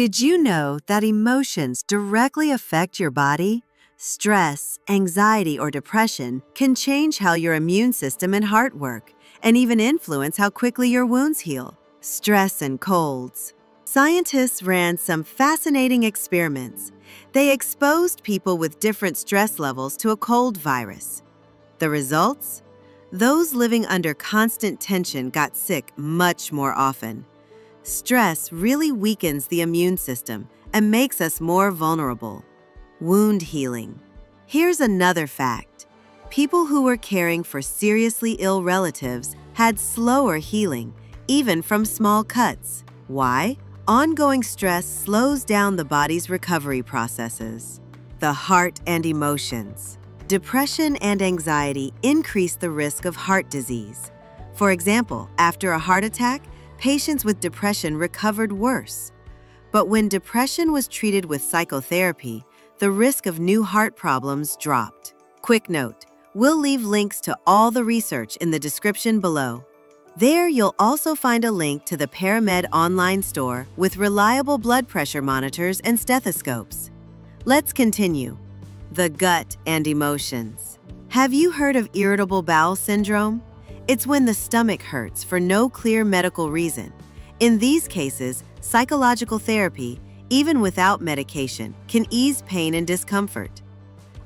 Did you know that emotions directly affect your body? Stress, anxiety, or depression can change how your immune system and heart work, and even influence how quickly your wounds heal. Stress and colds. Scientists ran some fascinating experiments. They exposed people with different stress levels to a cold virus. The results? Those living under constant tension got sick much more often. Stress really weakens the immune system and makes us more vulnerable. Wound healing. Here's another fact. People who were caring for seriously ill relatives had slower healing, even from small cuts. Why? Ongoing stress slows down the body's recovery processes. The heart and emotions. Depression and anxiety increase the risk of heart disease. For example, after a heart attack, patients with depression recovered worse. But when depression was treated with psychotherapy, the risk of new heart problems dropped. Quick note, we'll leave links to all the research in the description below. There, you'll also find a link to the Paramed online store with reliable blood pressure monitors and stethoscopes. Let's continue. The gut and emotions. Have you heard of irritable bowel syndrome? It's when the stomach hurts for no clear medical reason. In these cases, psychological therapy, even without medication, can ease pain and discomfort.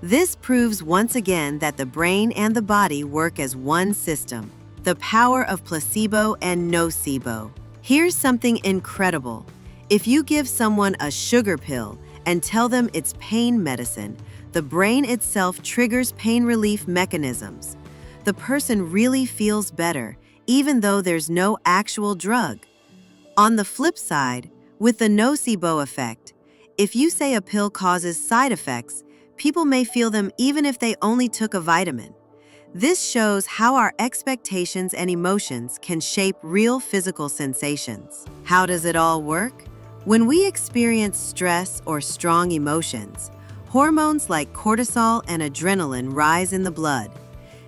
This proves once again that the brain and the body work as one system. The power of placebo and nocebo. Here's something incredible. If you give someone a sugar pill and tell them it's pain medicine, the brain itself triggers pain relief mechanisms the person really feels better, even though there's no actual drug. On the flip side, with the nocebo effect, if you say a pill causes side effects, people may feel them even if they only took a vitamin. This shows how our expectations and emotions can shape real physical sensations. How does it all work? When we experience stress or strong emotions, hormones like cortisol and adrenaline rise in the blood,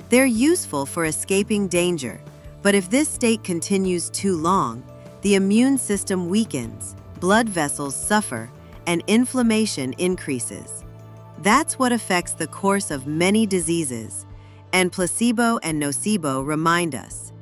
they're useful for escaping danger, but if this state continues too long, the immune system weakens, blood vessels suffer, and inflammation increases. That's what affects the course of many diseases, and placebo and nocebo remind us.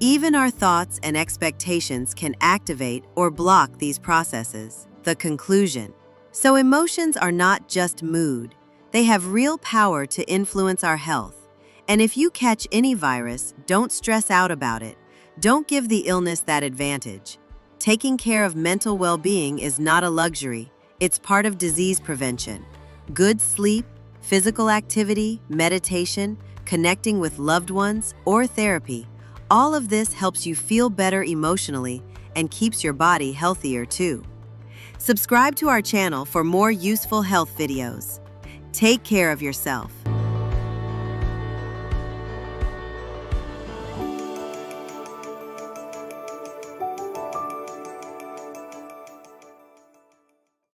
Even our thoughts and expectations can activate or block these processes. The conclusion. So emotions are not just mood. They have real power to influence our health. And if you catch any virus, don't stress out about it. Don't give the illness that advantage. Taking care of mental well-being is not a luxury. It's part of disease prevention. Good sleep, physical activity, meditation, connecting with loved ones, or therapy, all of this helps you feel better emotionally and keeps your body healthier too. Subscribe to our channel for more useful health videos. Take care of yourself.